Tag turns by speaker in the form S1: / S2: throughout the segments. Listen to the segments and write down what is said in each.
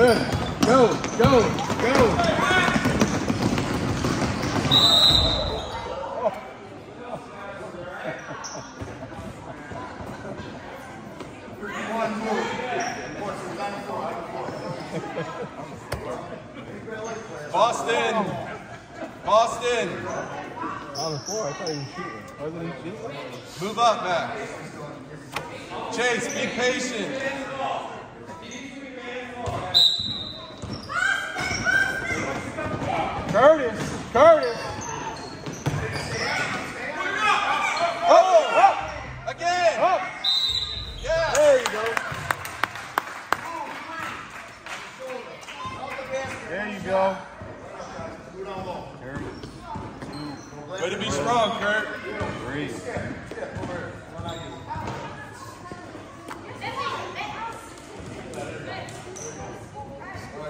S1: Go, go, go.
S2: Boston! Boston!
S1: On the floor, I thought he was shooting. Wasn't he shooting?
S2: Move up, Matt. Chase, be patient.
S1: Curtis! Curtis!
S2: Oh! Up! Again!
S1: Up!
S2: Yeah!
S1: There you go. There you go.
S2: Way to be strong, Kurt.
S1: Great.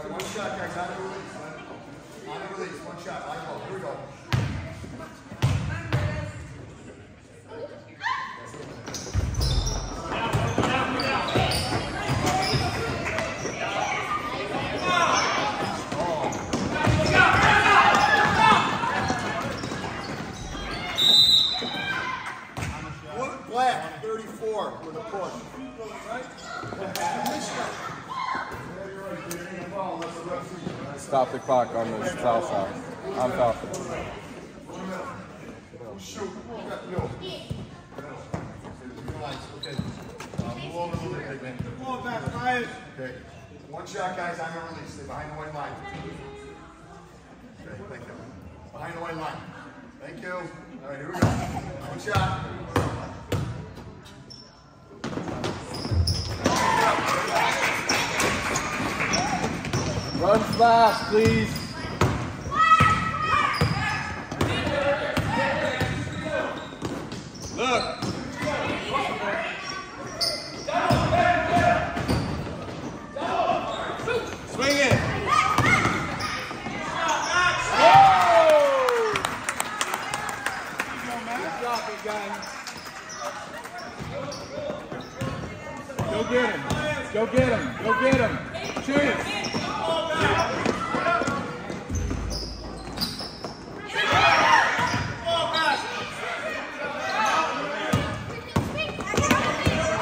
S3: One shot, guys, on the release. On the release, one shot, I go, here we go.
S1: Stop the clock on the south side. I'm Falcon.
S3: Shoot. No. Uh, guys. One shot, guys, on the release. Stay behind the white line. Okay, thank you. Behind the white line. Thank you. All right, here we go. One shot.
S1: Run please.
S2: Look! Swing it!
S1: Go get him. Go get him. Go get him. Shoot.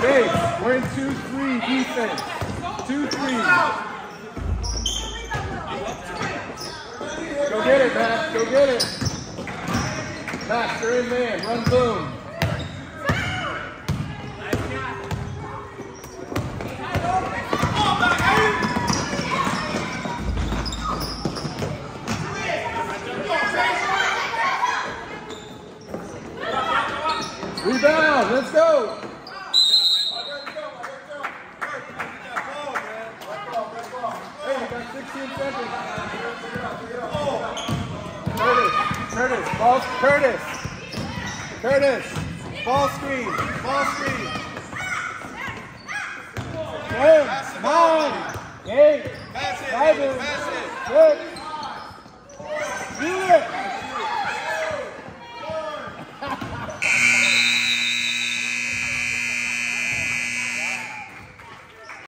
S1: Big. We're in 2-3 defense. 2-3. Go get it, Max. Go get it. Max, you're in man. Run boom. Rebound. Let's go. 16 seconds. Curtis, Curtis, ball, Curtis, Curtis, ball screen, ball screen. Ten, nine, eight, seven, six,